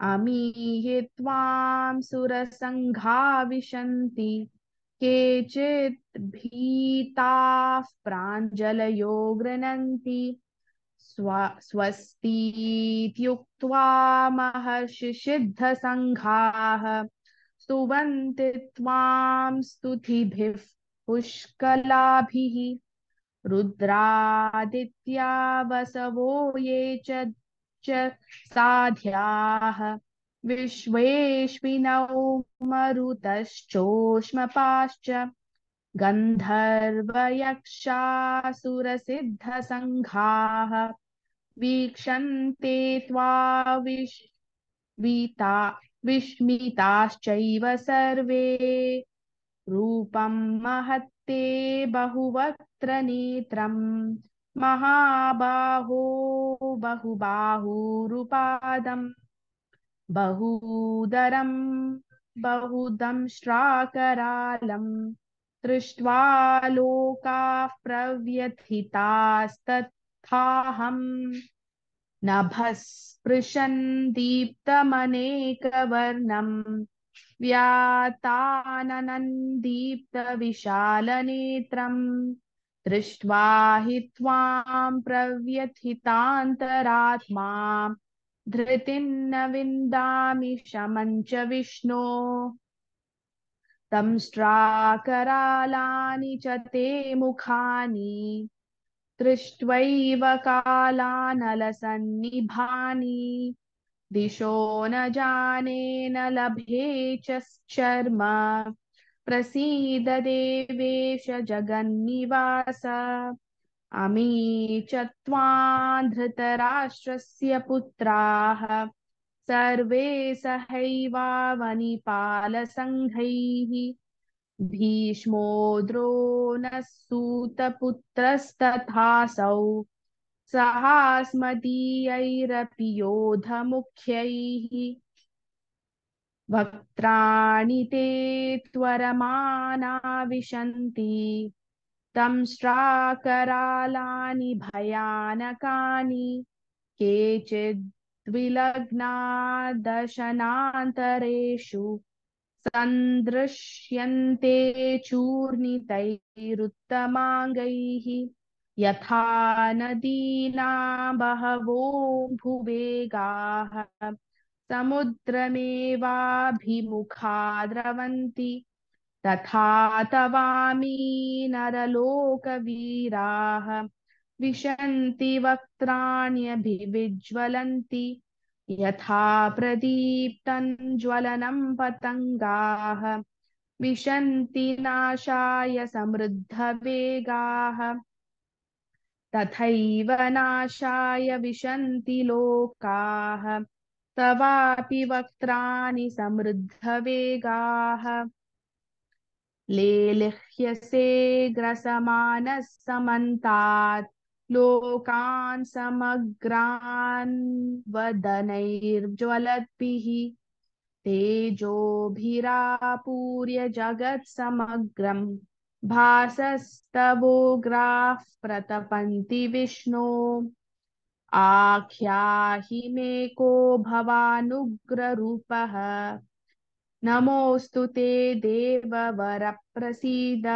अमीहि त्वां सुरसङ्घा विशन्ति केचित् भीताः प्राञ्जलयो गृह्णन्ति। स्व, स्वस्तीत्युक्त्वा महर्षिसिद्धसङ्घाः स्तुवन्ति त्वां स्तुतिभिः पुष्कलाभिः। रुद्रादित्या वसवो ये च, साध्याः। विश्वेश्विनौ मरुतश्चोष्मपाश्च। गन्धर्वयक्षासुरसिद्धसङ्घाः। वीक्षन्ते त्वा विश्विता विस्मिताश्चैव सर्वे। रूपं महत्ते बहुवक्त्र नेत्रम् महाबाहो बहुबाहुरुपादम् बहूदरं बहुदंष्ट्राकरालम् दृष्ट्वा लोकाः प्रव्यथितास्तथाहम् नभस्पृशन् दीप्तमनेकवर्णम् व्याताननन्दीप्तविशालनेत्रम् दृष्ट्वा हि त्वां प्रव्यथितान्तरात्मा धृतिं न विन्दामि शमं च विष्णो। दंष्ट्राकरालानि च ते मुखानि दृष्ट्वैव कालानलसन्निभानि। दिशो न जाने न लभे च शर्म प्रसीद देवेश जगन्निवास। अमी च धृतराष्ट्रस्य पुत्राः। सर्वे सहैवावनिपालसङ्घैः। भीष्मो द्रोणः सूतपुत्रस्तथासौ। सहास्मदीयैरपि योधमुख्यैः। वक्त्राणि ते त्वरमाना विशन्ति। दंष्ट्राकरालानि भयानकानि। केचिद्विलग्ना दशनान्तरेषु सन्दृश्यन्ते चूर्णितैरुत्तमाङ्गैः यथा नदीना बहवो भुवेगाः समुद्रमेवाभिमुखा द्रवन्ति तथा तवामी नरलोकवीराः विशन्ति वक्त्राण्यभिविज्वलन्ति यथा प्रदीप्तञ्ज्वलनं पतङ्गाः, विशन्ति नाशाय समृद्धवेगाः। तथैव नाशाय विशन्ति लोकाः, तवापि वक्त्राणि समृद्धवेगाः। लेलिह्यसे ग्रसमानः समन्तात् लोकान् समग्रान् वदनैर्ज्वलद्भिः तेजोभिरापूर्य जगत्समग्रम् भासस्तवोग्राः प्रतपन्ति विष्णो। आख्याहि मे को भवानुग्ररूपः। नमोऽस्तु ते देववरप्रसीद।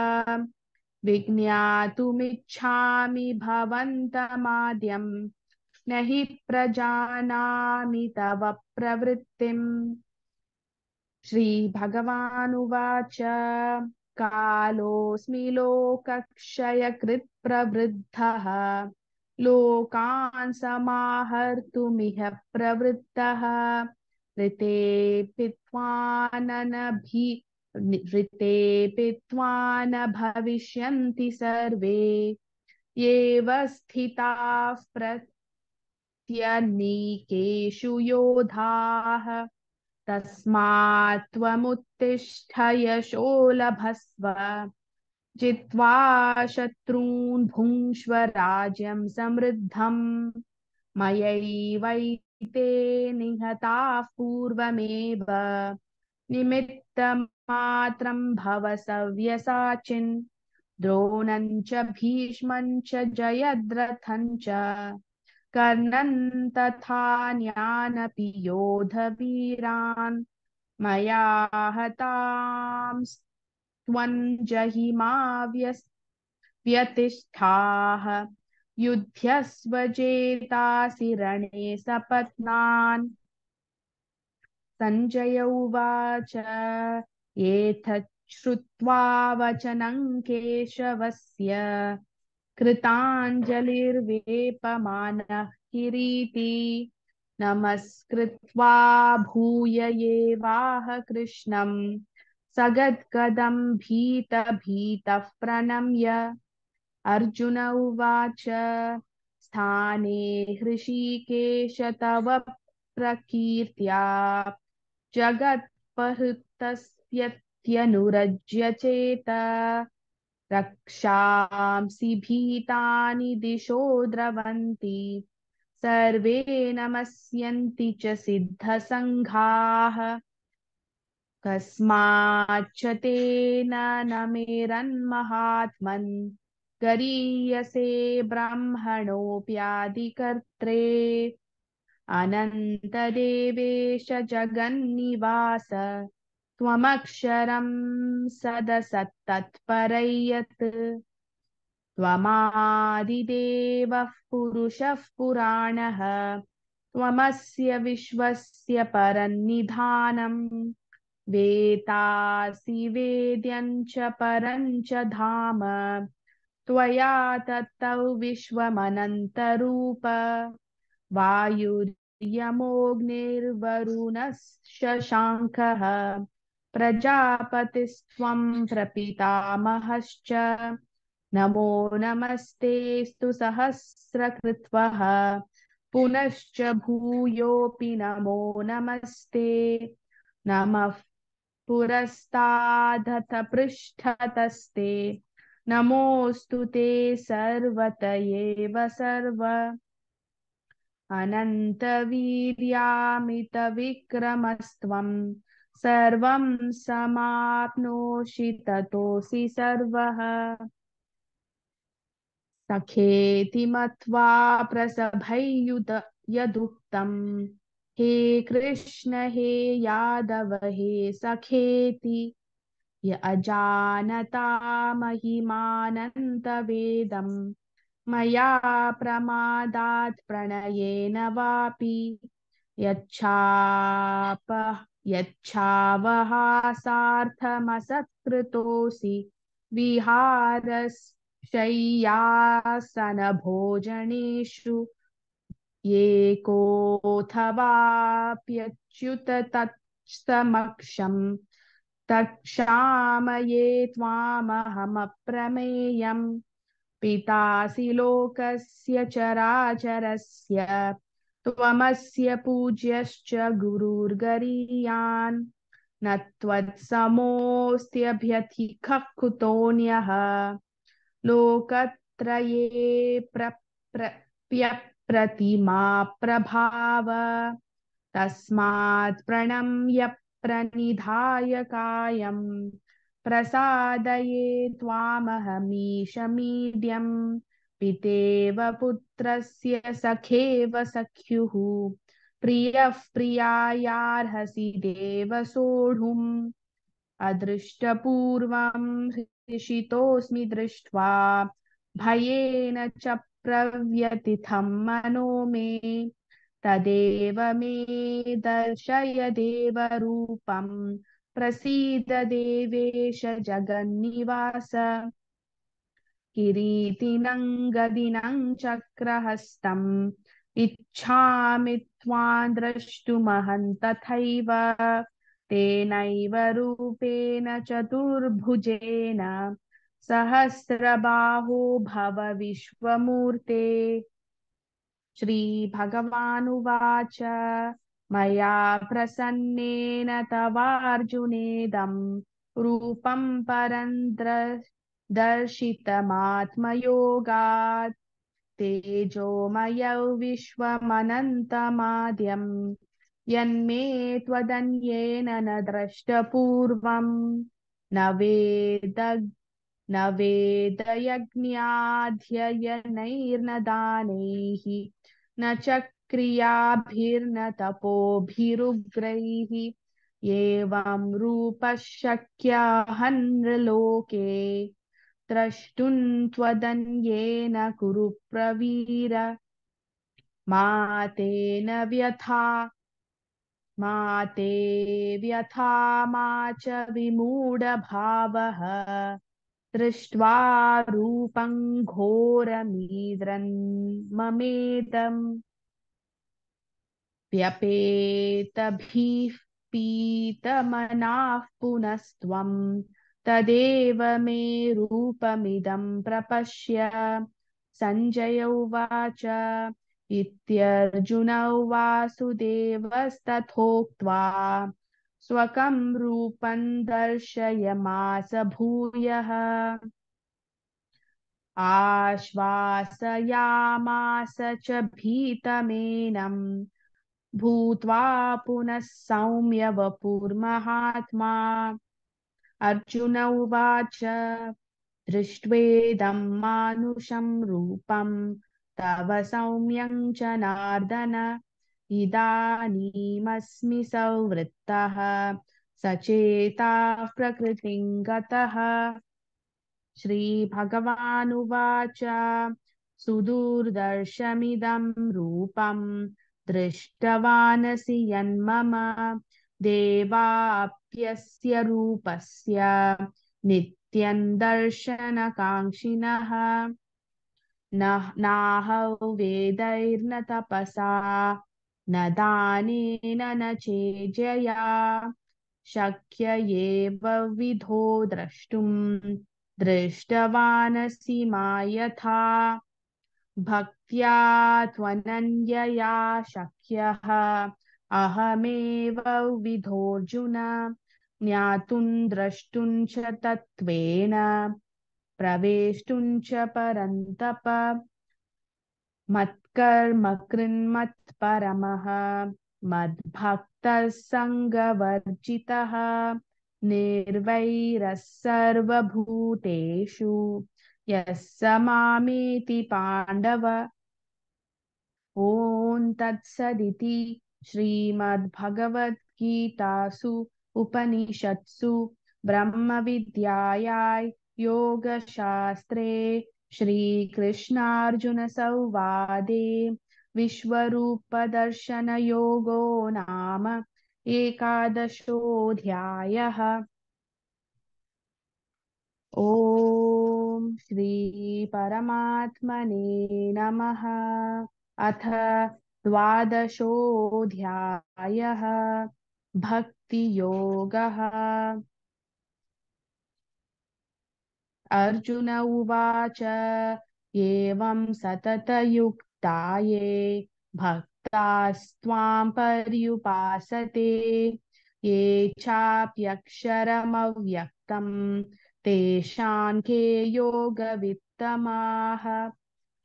विज्ञातुमिच्छामि भवन्तमाद्यम् न हि प्रजानामि तव प्रवृत्तिम् श्रीभगवानुवाच, कालोऽस्मि लोकक्षयकृत् प्रवृद्धः लोकान् समाहर्तुमिह प्रवृत्तः। ऋते पित्वाननभि ऋते न भविष्यन्ति सर्वे। एव स्थिताः प्रत्यनीकेषु योधाः। तस्मात् त्वमुत्तिष्ठ यशो लभस्व। जित्वा शत्रून् भुङ्क्ष्व राज्यं समृद्धम्। मयैवैते निहताः पूर्वमेव। निमित्तमात्रं भव द्रोणं च भीष्मं च जयद्रथं च कर्णन् तथा न्यानपि योधवीरान्, मया हतांस्त्वञ्जहिमा व्यतिष्ठाः युध्यस्वजेतासि रणे सपत्नान्। सञ्जय उवाच। एतत् श्रुत्वा वचनं केशवस्य। कृताञ्जलिर्वेपमानः किरीटी नमस्कृत्वा भूय एवाह कृष्णम्। सगद्गदं भीतभीतः प्रणम्य अर्जुन उवाच, स्थाने हृषीकेश तव प्रकीर्त्या। जगत्पहृतस्यत्यनुरज्य चेत रक्षांसि भीतानि दिशो द्रवन्ति। सर्वे नमस्यन्ति च सिद्धसङ्घाः। कस्माच्च तेन न मेरन्महात्मन् गरीयसे ब्रह्मणोऽप्यादिकर्त्रे। अनन्तदेवेश जगन्निवास, त्वमक्षरं सदसत्तत्परयत्। त्वमादिदेवः पुरुषः पुराणः, त्वमस्य विश्वस्य परन्निधानम् वेतासि वेद्यं च परं च धाम। त्वया तत्तौ विश्वमनन्तरूप। वायुर्यमोऽग्निर्वरुणः प्रजापतिस्त्वं प्रपितामहश्च। नमो नमस्तेस्तु सहस्रकृत्वः। पुनश्च भूयोऽपि नमो नमस्ते। नमः पुरस्तादथ पृष्ठतस्ते नमोऽस्तु ते सर्वत एव सर्व। अनन्तवीर्यामितविक्रमस्त्वं सर्वं समाप्नोषि ततोऽसि सर्वः। सखेति मत्वा प्रसभैयुत यदुक्तम्, हे कृष्ण, हे यादव, हे सखेति, य अजानता महिमानन्तवेदम्। मया प्रमादात् प्रणयेन वापि। यच्छाप यच्छावहासार्थमसत्कृतोऽसि। विहारशय्यासनभोजनेषु येकोऽथवाप्यच्युत तत्समक्षम्। तक्षामये त्वामहमप्रमेयम्। पितासि लोकस्य चराचरस्य, त्वमस्य पूज्यश्च गुरुर्गरीयान्। न त्वत्समोऽस्त्यभ्यथिखः कुतोऽन्यः। लोकत्रये प्र प्रभाव। तस्मात् प्रणम्य प्रणिधाय कायम्। प्रसादये त्वामहमीशमीड्यम् पितेव पुत्रस्य सखेव सख्युः। प्रियः प्रियायार्हसि देव सोढुम्। अदृष्टपूर्वं हृषितोऽस्मि दृष्ट्वा भयेन च प्रव्यतिथं मनो मे। तदेव मे दर्शय देवरूपम् प्रसीद देवेश जगन्निवास। किरीटिनं गदिनं चक्रहस्तम्। इच्छामि त्वां द्रष्टुमहं तथैव तेनैव रूपेण चतुर्भुजेन। सहस्रबाहो भव विश्वमूर्ते। श्रीभगवानुवाच। मया प्रसन्नेन तवार्जुनेदं रूपं परन्द्र दर्शितमात्मयोगात् तेजोमयौ विश्वमनन्तमाद्यम् यन्मे त्वदन्येन न द्रष्टपूर्वम् न वेद, न वेदयज्ञाध्ययनैर्न दानैः, न च क्रियाभिर्न तपोभिरुग्रैः एवं रूपः शक्यहन्नृलोके द्रष्टुं त्वदन्येन कुरु प्रवीर। मा तेन व्यथा, मा ते व्यथा, मा च विमूढभावः। दृष्ट्वा रूपं घोरमीद्रन्ममेदम् व्यपेतभिः पीतमनाः पुनस्त्वम् तदेव मे रूपमिदं प्रपश्य। सञ्जय उवाच, इत्यर्जुनौ वासुदेवस्तथोक्त्वा, स्वकं रूपं दर्शयमास भूयः। आश्वासयामास च भीतमेनं भूत्वा पुनः सौम्य वपुर्महात्मा अर्जुन उवाच, दृष्ट्वेदं मानुषं रूपं, तव सौम्यं च नार्दन। इदानीमस्मि संवृत्तः, सचेताः प्रकृतिं गतः। श्रीभगवानुवाच, सुदूरदर्शमिदं रूपं दृष्टवानसि यन्मम देवाप्यस्य रूपस्य नित्यं दर्शनकाङ्क्षिणः नाहौ वेदैर्न तपसा, न दानेन न चेजया, शक्य एव विधो द्रष्टुं दृष्टवानसि मा यथा। त्वनन्यया शक्यः अहमेव विधोऽर्जुन ज्ञातुं द्रष्टुं च तत्त्वेन प्रवेष्टुं च परन्तप मत्कर्म कृन्मत्परमः मद्भक्तः सङ्गवर्जितः निर्वैरः सर्वभूतेषु यः स मामेति पाण्डव ॐ तत्सदिति श्रीमद्भगवद्गीतासु उपनिषत्सु ब्रह्मविद्यायां योगशास्त्रे श्रीकृष्णार्जुनसंवादे विश्वरूपदर्शनयोगो नाम एकादशोऽध्यायः। ॐ श्रीपरमात्मने नमः। अथ द्वादशोऽध्यायः भक्तियोगः। अर्जुन उवाच, एवं सततयुक्ता ये भक्तास्त्वां पर्युपासते, ये चाप्यक्षरमव्यक्तं, तेषां के योगवित्तमाः।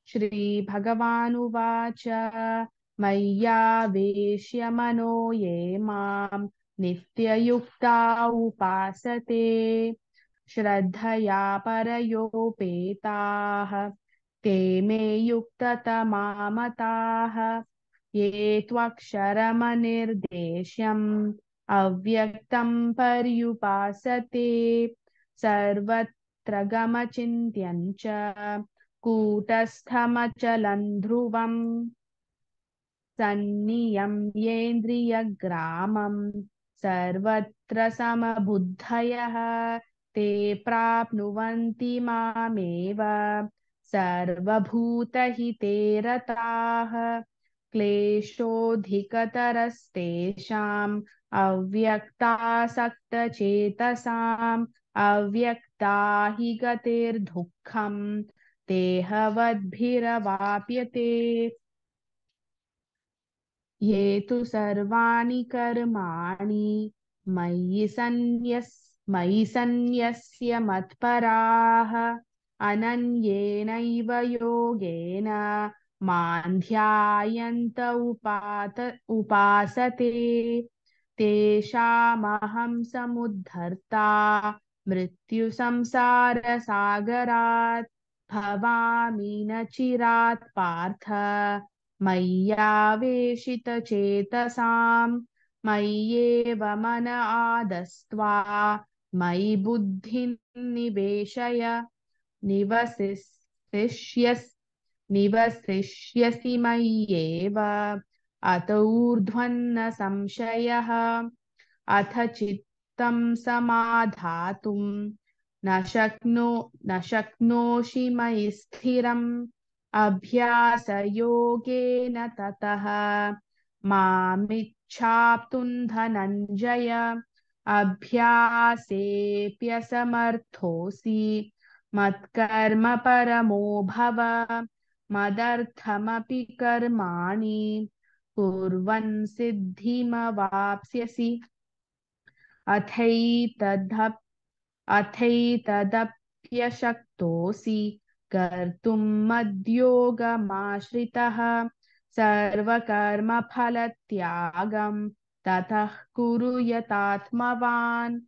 श्रीभगवानुवाच मय्यावेश्य मनो ये माम् नित्ययुक्ता उपासते। श्रद्धया परयोपेताः, ते मे युक्ततमामताः। ये त्वक्षरमनिर्देश्यम् अव्यक्तं पर्युपासते। सर्वत्र गमचिन्त्यं च कूटस्थमचलं ध्रुवम् सन्नियम्येन्द्रियग्रामम् सर्वत्र समबुद्धयः ते प्राप्नुवन्ति मामेव सर्वभूतहिते रताः क्लेशोऽधिकतरस्तेषाम् अव्यक्तासक्तचेतसाम् अव्यक्ता हि गतिर्दुःखम् देहवद्भिरवाप्यते ये तु सर्वाणि कर्माणि, मयि सन्न्यस् मयि सन्न्यस्य मत्पराः, अनन्येनैव योगेन माँ ध्यायन्त उपात, उपासते। तेषामहं समुद्धर्ता, मृत्युसंसारसागरात्। भवामि न चिरात् पार्थ। मय्यावेशितचेतसाम् मय्येव मन आदस्त्वा, मयि बुद्धिं निवेशय। निवसिष्यस्, निवसिष्यसि मय्येव। अत ऊर्ध्वन्न संशयः। अथ चित्तं समाधातुं न शक्नो, न शक्नोषि मयि स्थिरम्। अभ्यासयोगेन ततः। मामिच्छाप्तुं धनञ्जय अभ्यासेऽप्यसमर्थोऽसि। मत्कर्म परमो भव। मदर्थमपि कर्माणि। कुर्वन् सिद्धिमवाप्स्यसि। अथैतदप्यशक्तोऽसि कर्तुं मद्योगमाश्रितः सर्वकर्मफलत्यागं ततः कुरु यतात्मवान्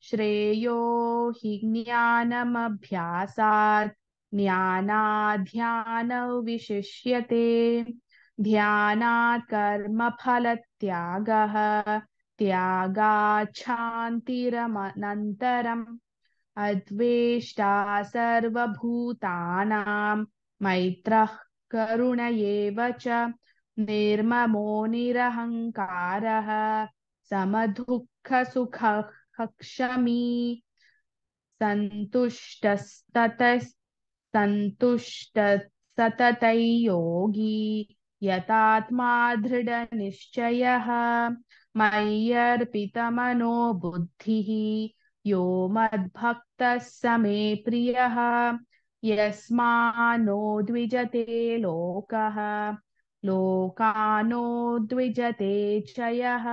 श्रेयो हि ज्ञानमभ्यासात् ज्ञानाध्यानौ विशिष्यते। ध्यानात् कर्मफलत्यागः, त्यागाच्छान्तिरमनन्तरम् अद्वेष्टा सर्वभूतानां, मैत्रः करुण एव च, निर्ममो निरहङ्कारः समदुःखसुखः क्षमी सन्तुष्टस्ततः सततैयोगी यतात्मा दृढनिश्चयः, मय्यर्पितमनो बुद्धिः, यो मद्भक्तः स मे प्रियः। यस्मानो द्विजते लोकः। लोकानो द्विजते च यः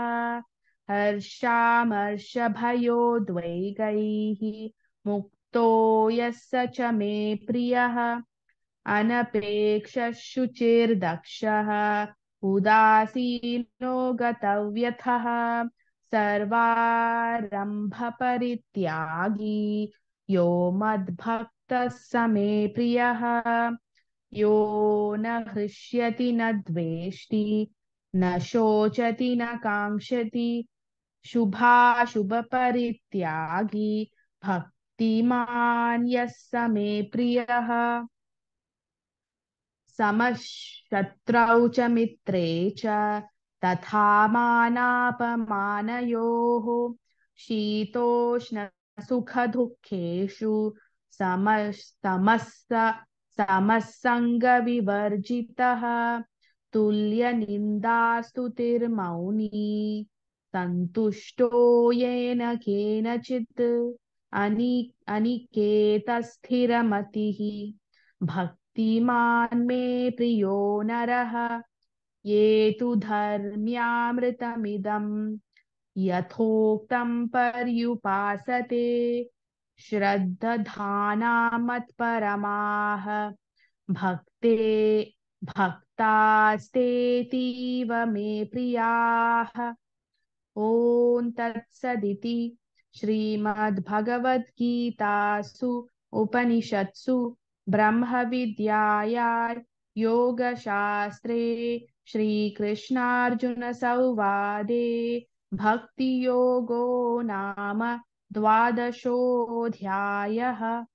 हर्षामर्षभयोद्वैगैः मुक्तो यः स च मे प्रियः। अनपेक्षशुचिर्दक्षः। उदासीनो गतव्यथः। सर्वारम्भपरित्यागी। यो मद्भक्तः स मे प्रियः। यो न हृष्यति न द्वेष्टि, न शोचति न काङ्क्षति। शुभाशुभपरित्यागी, भक्तिमान् यः स मे प्रियः। समशत्रौ च मित्रे च तथा मानापमानयोः शीतोष्णसुखदुःखेषु समस्तमस्स समस्सङ्गविवर्जितः। तुल्यनिन्दास्तुतिर्मौनी सन्तुष्टो येन केनचित् अनि अनिकेतस्थिरमतिः भक्तिमान् मे प्रियो नरः ये तु धर्म्यामृतमिदं यथोक्तं पर्युपासते श्रद्धधाना मत्परमाः भक्ते भक्तास्तेतीव मे प्रियाः। ॐ तत्सदिति श्रीमद्भगवद्गीतासु उपनिषत्सु ब्रह्मविद्याया योगशास्त्रे श्रीकृष्णार्जुनसंवादे भक्तियोगो नाम द्वादशोऽध्यायः।